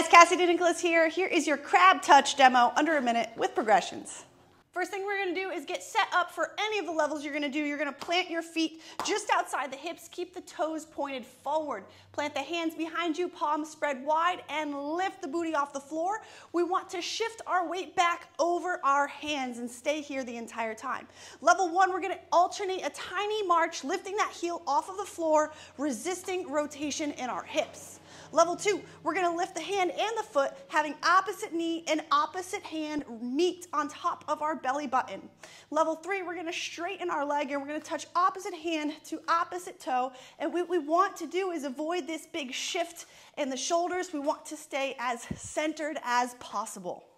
guys, Cassidy Nicholas here. Here is your crab touch demo under a minute with progressions. First thing we're gonna do is get set up for any of the levels you're gonna do. You're gonna plant your feet just outside the hips, keep the toes pointed forward. Plant the hands behind you, palms spread wide, and lift the booty off the floor. We want to shift our weight back over our hands and stay here the entire time. Level one, we're gonna alternate a tiny march, lifting that heel off of the floor, resisting rotation in our hips. Level two, we're gonna lift the hand and the foot, having opposite knee and opposite hand meet on top of our belly button. Level three, we're gonna straighten our leg and we're gonna touch opposite hand to opposite toe. And what we want to do is avoid this big shift in the shoulders. We want to stay as centered as possible.